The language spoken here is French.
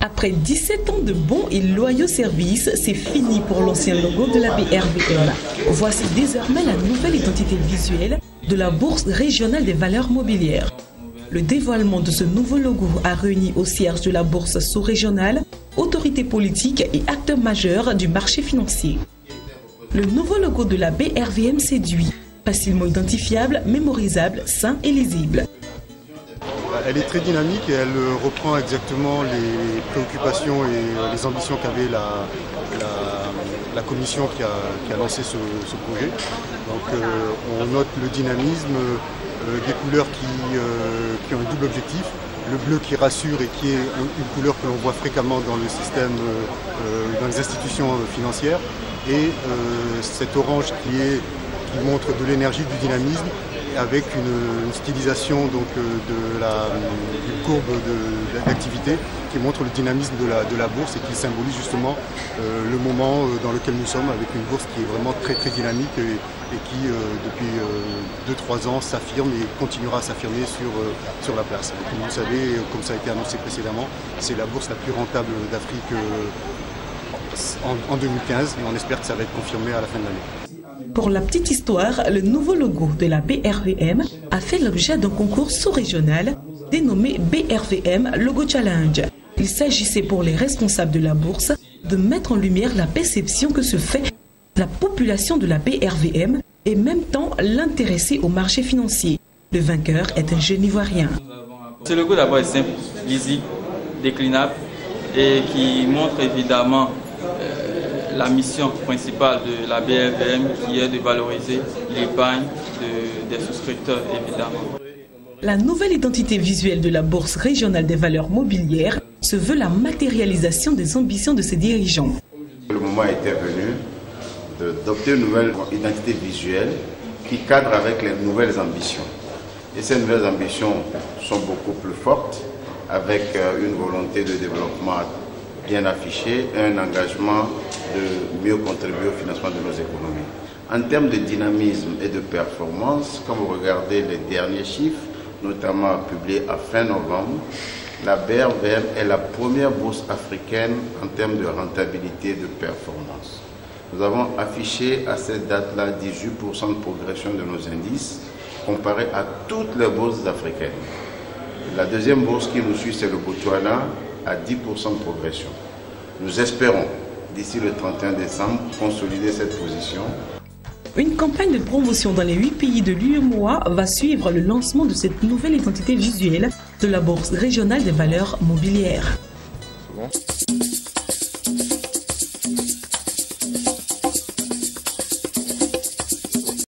Après 17 ans de bons et loyaux services, c'est fini pour l'ancien logo de la BRVM. Voici désormais la nouvelle identité visuelle de la Bourse régionale des valeurs mobilières. Le dévoilement de ce nouveau logo a réuni au siège de la Bourse sous-régionale autorités politiques et acteurs majeurs du marché financier. Le nouveau logo de la BRVM séduit, facilement identifiable, mémorisable, sain et lisible. Elle est très dynamique et elle reprend exactement les préoccupations et les ambitions qu'avait la, commission qui a, lancé ce, projet. Donc euh, on note le dynamisme, euh, des couleurs qui, euh, ont un double objectif. Le bleu qui rassure et qui est une couleur que l'on voit fréquemment dans le système, dans les institutions financières. Et cet orange qui montre de l'énergie, du dynamisme avec une, stylisation donc, euh, de la, courbe d'activité qui montre le dynamisme de la, bourse et qui symbolise justement euh, le moment euh, dans lequel nous sommes avec une bourse qui est vraiment très très dynamique et, qui depuis 2-3 ans s'affirme et continuera à s'affirmer sur, sur la place. comme vous le savez, comme ça a été annoncé précédemment, c'est la bourse la plus rentable d'Afrique en 2015 et on espère que ça va être confirmé à la fin de l'année. Pour la petite histoire, le nouveau logo de la BRVM a fait l'objet d'un concours sous-régional dénommé BRVM Logo Challenge. Il s'agissait pour les responsables de la bourse de mettre en lumière la perception que se fait la population de la BRVM et même temps l'intéresser au marché financier. Le vainqueur est un jeune ivoirien. Ce logo d'abord est simple, lisible, déclinable et qui montre évidemment la mission principale de la BFM qui est de valoriser l'épargne des souscripteurs évidemment. La nouvelle identité visuelle de la Bourse régionale des valeurs mobilières se veut la matérialisation des ambitions de ses dirigeants. Le moment était venu d'adopter une nouvelle identité visuelle qui cadre avec les nouvelles ambitions. Et ces nouvelles ambitions sont beaucoup plus fortes avec euh, une volonté de développement bien affiché un engagement de mieux contribuer au financement de nos économies. En termes de dynamisme et de performance, quand vous regardez les derniers chiffres, notamment publiés à fin novembre, la BRVM est la première bourse africaine en termes de rentabilité et de performance. Nous avons affiché à cette date-là 18% de progression de nos indices comparé à toutes les bourses africaines. La deuxième bourse qui nous suit, c'est le Botswana, à 10% de progression. Nous espérons, d'ici le 31 décembre, consolider cette position. Une campagne de promotion dans les huit pays de l'UEMOA va suivre le lancement de cette nouvelle identité visuelle de la Bourse régionale des valeurs mobilières. Bon.